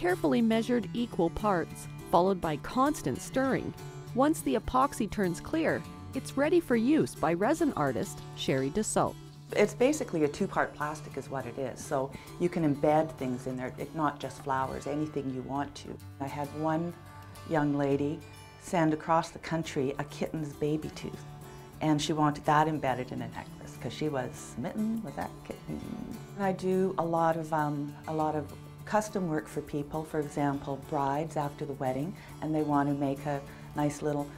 carefully measured equal parts, followed by constant stirring. Once the epoxy turns clear, it's ready for use by resin artist Sheri Dusseault. It's basically a two-part plastic is what it is, so you can embed things in there, not just flowers, anything you want to. I had one young lady send across the country a kitten's baby tooth, and she wanted that embedded in a necklace because she was smitten with that kitten. I do a lot of um, a lot of custom work for people, for example, brides after the wedding, and they want to make a nice little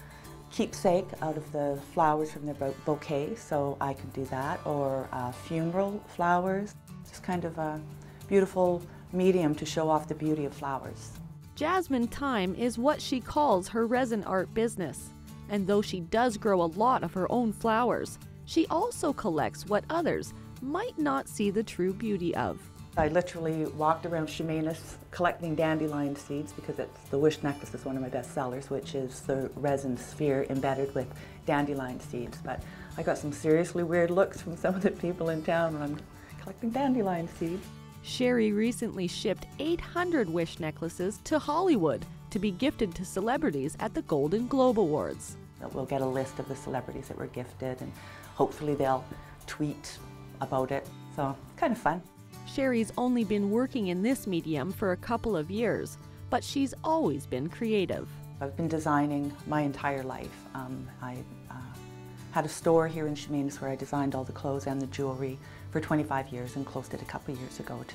keepsake out of the flowers from their bouquet, so I can do that, or uh, funeral flowers. Just kind of a beautiful medium to show off the beauty of flowers. Jasmine Thyme is what she calls her resin art business. And though she does grow a lot of her own flowers, she also collects what others might not see the true beauty of. I literally walked around Chemainus collecting dandelion seeds because it's the wish necklace is one of my best sellers, which is the resin sphere embedded with dandelion seeds. But I got some seriously weird looks from some of the people in town when I'm collecting dandelion seeds. Sheri recently shipped 800 wish necklaces to Hollywood to be gifted to celebrities at the Golden Globe Awards. We'll get a list of the celebrities that were gifted and hopefully they'll tweet about it. So, kind of fun. Sheri's only been working in this medium for a couple of years, but she's always been creative. I've been designing my entire life. Um, I uh, had a store here in Chemainus where I designed all the clothes and the jewelry for 25 years and closed it a couple years ago to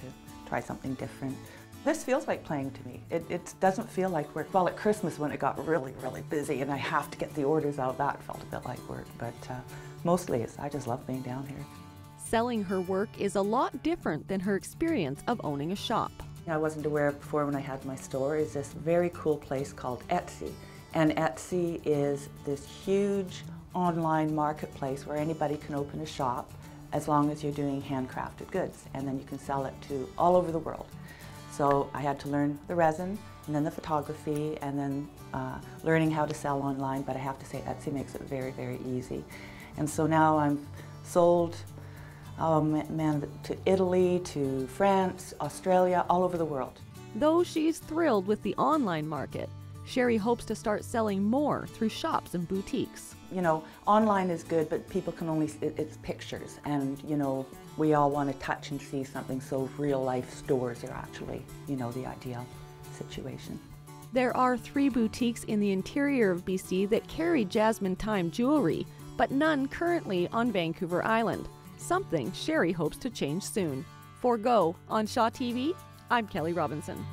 try something different. This feels like playing to me. It, it, doesn't feel like work. Well, at Christmas when it got really, really busy and I have to get the orders out, that felt a bit like work. But uh, mostly it's, I just love being down here. Selling her work is a lot different than her experience of owning a shop. I wasn't aware of before when I had my store is this very cool place called Etsy. And Etsy is this huge online marketplace where anybody can open a shop as long as you're doing handcrafted goods and then you can sell it to all over the world. So I had to learn the resin and then the photography and then uh, learning how to sell online but I have to say Etsy makes it very very easy. And so now I'm sold um, man, to Italy, to France, Australia, all over the world. Though she's thrilled with the online market, Sheri hopes to start selling more through shops and boutiques. You know, online is good, but people can only, it, it's pictures, and you know, we all want to touch and see something, so real life stores are actually, you know, the ideal situation. There are three boutiques in the interior of BC that carry Jasmine Thyme jewelry, but none currently on Vancouver Island something Sheri hopes to change soon. For Go on Shaw TV, I'm Kelly Robinson.